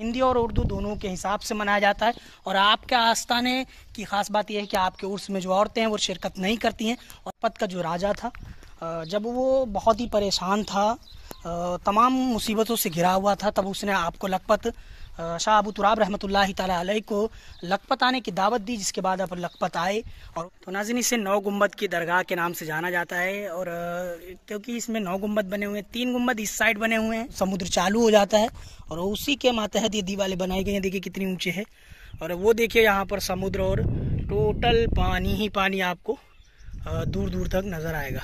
हिंदी और उर्दू दोनों के हिसाब से मनाया जाता है। और आपके आस्थाने की ख़ास बात यह है कि आपके उर्स में जो औरतें हैं, वो शिरकत नहीं करती हैं। और पद का जो राजा था जब वो बहुत ही परेशान था तमाम मुसीबतों से घिरा हुआ था, तब उसने आपको लखपत शाह अबू तुराब रहमत अलैहि को लखपत आने की दावत दी, जिसके बाद आप लखपत आए। और तो नाजिन, इसे नौ गुंबद की दरगाह के नाम से जाना जाता है, और क्योंकि इसमें नौ गुंबद बने हुए हैं, तीन गुंबद इस साइड बने हुए हैं, समुद्र चालू हो जाता है, और उसी के मातहत ये दीवारें बनाई गई हैं। देखिए कितनी ऊँचे है। और वो देखिए यहाँ पर समुद्र और टोटल पानी ही पानी आपको दूर दूर तक नज़र आएगा।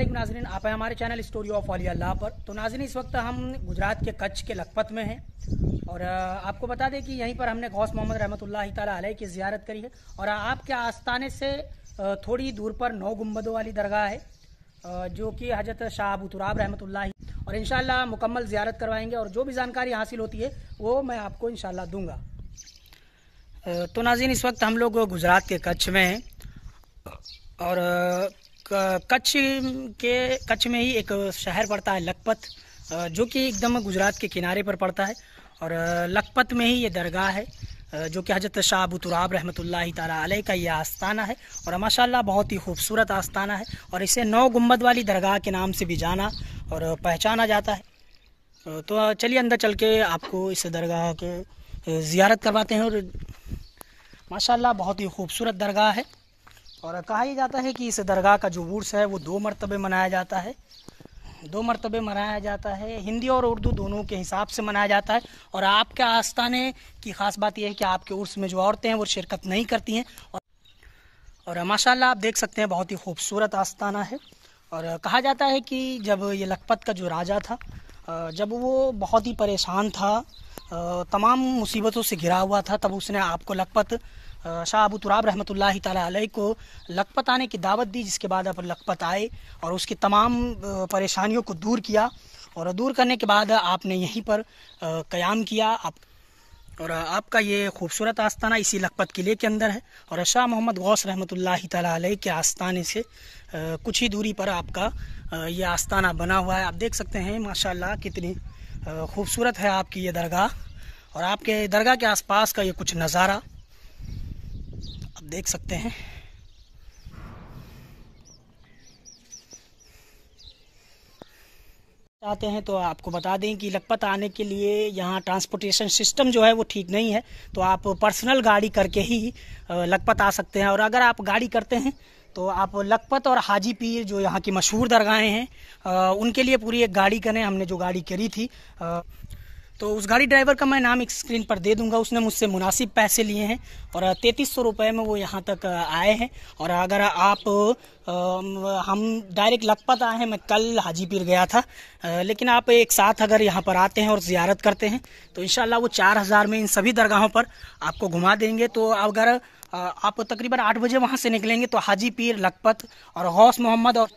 अल्लाम नाजरीन, आप हैं हमारे channel story of Ali Allah पर। तो नाजरीन, इस वक्त हम गुजरात के कच्छ के लखपत में हैं और आपको बता दें कि यहीं पर हमने गौस मोहम्मद रहमत ताली की ज़्यारत करी है और आपके आस्थाने से थोड़ी दूर पर नौ गुम्बदों वाली दरगाह है जो कि हज़रत शाह अबू तुराब रहमत और इन मुकम्मल ज़्यारत करवाएँगे और जो भी जानकारी हासिल होती है, वो मैं आपको इन दूँगा। तो नाजीन इस वक्त हम लोग गुजरात के कच्छ में हैं और कच्छ के, कच्छ में ही एक शहर पड़ता है लखपत जो कि एकदम गुजरात के किनारे पर पड़ता है। और लखपत में ही ये दरगाह है जो कि हज़रत शाह अबू तुराब रहमत ताली का यह आस्थाना है। और माशाल्लाह बहुत ही खूबसूरत आस्थाना है। और इसे नौ गुंबद वाली दरगाह के नाम से भी जाना और पहचाना जाता है। तो चलिए अंदर चल के आपको इस दरगाह के ज़ियारत करवाते हैं। और माशाल्लाह बहुत ही खूबसूरत दरगाह है। और कहा ही जाता है कि इस दरगाह का जो वुर्स है, वो दो मरतबे मनाया जाता है। दो मरतबे मनाया जाता है। हिंदी और उर्दू दोनों के हिसाब से मनाया जाता है। और आपके आस्थाने की ख़ास बात यह है कि आपके उर्स में जो औरतें हैं, वो शिरकत नहीं करती हैं। और और आप देख सकते हैं, बहुत ही खूबसूरत आस्थाना है। और कहा जाता है कि जब ये लखपत का जो राजा था जब वो बहुत ही परेशान था तमाम मुसीबतों से घिरा हुआ था, तब उसने आपको लखपत शाह अबू तुराब रहमत ताली को लखपत आने की दावत दी, जिसके बाद आप लखपत आए और उसकी तमाम परेशानियों को दूर किया और दूर करने के बाद आपने यहीं पर क़याम किया। आप, और आपका ये खूबसूरत आस्थाना इसी लखपत किले के अंदर है और शाह मोहम्मद गौस रहमत ताली के आस्थाने से कुछ ही दूरी पर आपका ये आस्थाना बना हुआ है। आप देख सकते हैं, माशाल्लाह कितनी खूबसूरत है आपकी ये दरगाह और आपके दरगाह के आसपास का ये कुछ नज़ारा। देख सकते हैं। चाहते हैं तो आपको बता दें कि लखपत आने के लिए यहाँ ट्रांसपोर्टेशन सिस्टम जो है वो ठीक नहीं है तो आप पर्सनल गाड़ी करके ही लखपत आ सकते हैं। और अगर आप गाड़ी करते हैं तो आप लखपत और हाजी पीर जो यहाँ की मशहूर दरगाहें हैं उनके लिए पूरी एक गाड़ी करें। हमने जो गाड़ी करी थी तो उस गाड़ी ड्राइवर का मैं नाम एक स्क्रीन पर दे दूँगा। उसने मुझसे मुनासिब पैसे लिए हैं और तैंतीस सौ रुपये में वो यहाँ तक आए हैं। और अगर आप हम डायरेक्ट लखपत आए हैं, मैं कल हाजीपीर गया था। लेकिन आप एक साथ अगर यहाँ पर आते हैं और ज़्यारत करते हैं तो इन वो चार हज़ार में इन सभी दरगाहों पर आपको घुमा देंगे। तो अगर आप तकरीबन आठ बजे वहाँ से निकलेंगे तो हाजी पीर लखपत और गौस मोहम्मद और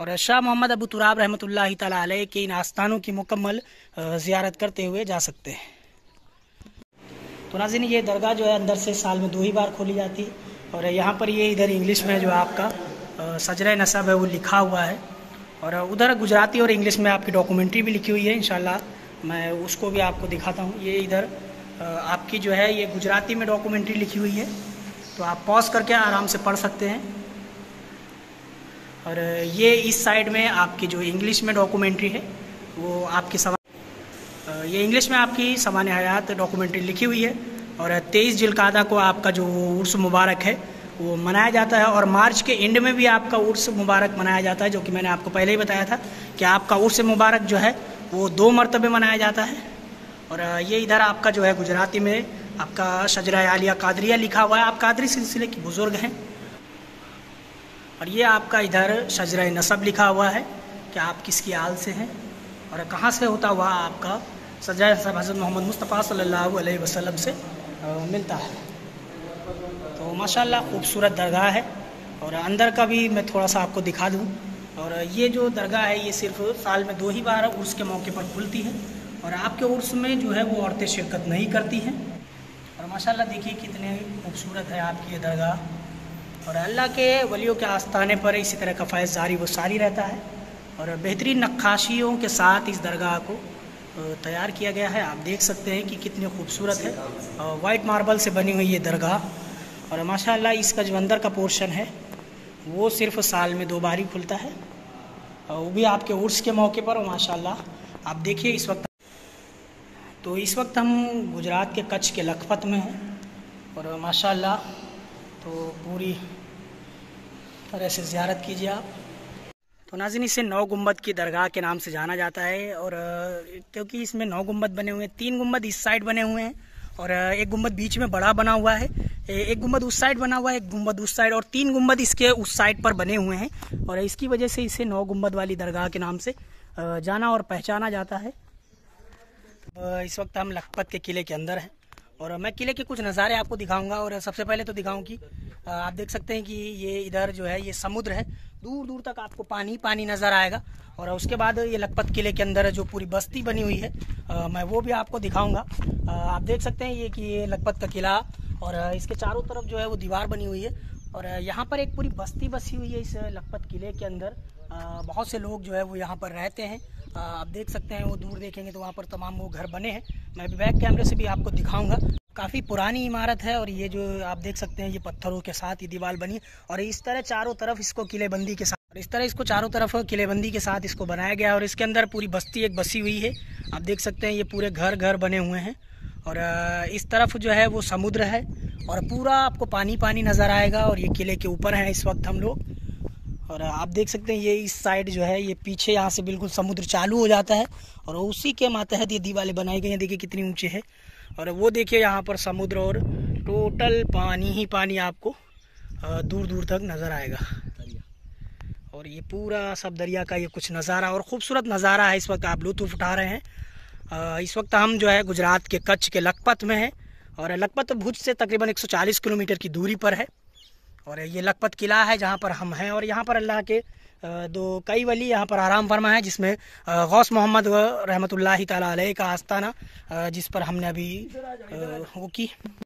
और शाह मोहम्मद अबू तुराब रहमत ताली के इन आस्थानों की मुकम्मल ज़ियारत करते हुए जा सकते हैं। तो नाजिन ये दरगाह जो है अंदर से साल में दो ही बार खोली जाती है और यहाँ पर ये इधर इंग्लिश में जो आपका सजर नसब है वो लिखा हुआ है। और उधर गुजराती और इंग्लिश में आपकी डॉक्यूमेंट्री भी लिखी हुई है इन मैं उसको भी आपको दिखाता हूँ। ये इधर आपकी जो है ये गुजराती में डॉक्यूमेंट्री लिखी हुई है तो आप पॉज करके आराम से पढ़ सकते हैं। और ये इस साइड में आपकी जो इंग्लिश में डॉक्यूमेंट्री है, वो आपकी सवाल ये इंग्लिश में आपकी समान हयात डॉक्यूमेंट्री लिखी हुई है और तेईस जिलकादा को आपका जो उर्स मुबारक है, वो मनाया जाता है और मार्च के एंड में भी आपका उर्स मुबारक मनाया जाता है, जो कि मैंने आपको पहले ही बताया था कि आपका उर्स मुबारक जो है, वो दो मरतबे मनाया जाता है। और ये इधर आपका जो है गुजराती में आपका शजरा आलिया कादरिया लिखा हुआ है। आप कादरी सिलसिले के बुज़ुर्ग हैं। और ये आपका इधर शजर नसब लिखा हुआ है कि आप किसकी आल से हैं और कहाँ से होता हुआ आपका सजर नसब हज़रत मोहम्मद मुस्तफ़ा सल्लल्लाहु अलैहि वसल्लम से मिलता है। तो माशाल्लाह खूबसूरत दरगाह है और अंदर का भी मैं थोड़ा सा आपको दिखा दूँ। और ये जो दरगाह है, ये सिर्फ़ साल में दो ही बार उर्स के मौके पर खुलती है और आपके उर्स में जो है वो औरतें शिरकत नहीं करती हैं। और माशाल्लाह देखिए कितने खूबसूरत है आपकी ये दरगाह। और अल्लाह के वलियों के आस्थाने पर इसी तरह का फैज़ जारी वो सारी रहता है। और बेहतरीन नक्काशियों के साथ इस दरगाह को तैयार किया गया है। आप देख सकते हैं कि कितनी खूबसूरत है। वाइट मार्बल से बनी हुई ये दरगाह। और माशाल्लाह इसका जो अंदर का पोर्शन है, वो सिर्फ़ साल में दो बार ही खुलता है। वो भी आपके उर्स के मौके पर माशाल्लाह आप देखिए इस वक्त। तो इस वक्त हम गुजरात के कच्छ के लखपत में हैं। और माशाल्लाह तो पूरी तरह से ज़्यारत कीजिए आप। तो नाजिन इसे नौ गुंबद की दरगाह के नाम से जाना जाता है और क्योंकि इसमें नौ गुंबद बने हुए हैं, तीन गुंबद इस साइड बने हुए हैं और एक गुंबद बीच में बड़ा बना हुआ है एक गुंबद उस साइड बना हुआ है, एक गुंबद उस साइड और तीन गुंबद इसके उस साइड पर बने हुए हैं और इसकी वजह से इसे नौ गुंबद वाली दरगाह के नाम से जाना और पहचाना जाता है। इस वक्त हम लखपत के किले के अंदर हैं। और मैं किले के कुछ नज़ारे आपको दिखाऊँगा और सबसे पहले तो दिखाऊँ कि आप देख सकते हैं कि ये इधर जो है, ये समुद्र है। दूर दूर तक आपको पानी पानी नज़र आएगा। और उसके बाद ये लखपत किले के अंदर जो पूरी बस्ती बनी हुई है मैं वो भी आपको दिखाऊँगा। आप देख सकते हैं ये कि ये लखपत का किला और इसके चारों तरफ़ जो है वो दीवार बनी हुई है। और यहाँ पर एक पूरी बस्ती बसी हुई है इस लखपत किले के अंदर। बहुत से लोग जो है वो यहाँ पर रहते हैं। आप देख सकते हैं, वो दूर देखेंगे तो वहाँ पर तमाम वो घर बने हैं। मैं बैक कैमरे से भी आपको दिखाऊँगा। काफ़ी पुरानी इमारत है और ये जो आप देख सकते हैं, ये पत्थरों के साथ ये दीवार बनी और इस तरह चारों तरफ़ इसको किलेबंदी के साथ और इस तरह इसको चारों तरफ़ किलेबंदी के साथ इसको बनाया गया और इसके अंदर पूरी बस्ती एक बसी हुई है। आप देख सकते हैं, ये पूरे घर घर बने हुए हैं और इस तरफ़ जो है वो समुद्र है और पूरा आपको पानी पानी नज़र आएगा और ये किले के ऊपर हैं इस वक्त हम लोग। और आप देख सकते हैं, ये इस साइड जो है, ये पीछे यहाँ से बिल्कुल समुद्र चालू हो जाता है और उसी के मातहत ये दीवारें बनाई गई हैं। देखिए कितनी ऊँचे है। और वो देखिए यहाँ पर समुद्र और टोटल पानी ही पानी आपको दूर दूर तक नज़र आएगा। और ये पूरा सब दरिया का ये कुछ नज़ारा और ख़ूबसूरत नज़ारा है, इस वक्त आप लुत्फ़ उठा रहे हैं। इस वक्त हम जो है गुजरात के कच्छ के लखपत में हैं और लखपत भुज से तकरीबन 140 किलोमीटर की दूरी पर है। और ये लखपत किला है जहाँ पर हम हैं और यहाँ पर अल्लाह के दो कई वली यहाँ पर आराम फरमा है, जिसमें गौस मोहम्मद रहमतुल्लाह तला का आस्थाना जिस पर हमने अभी वो की।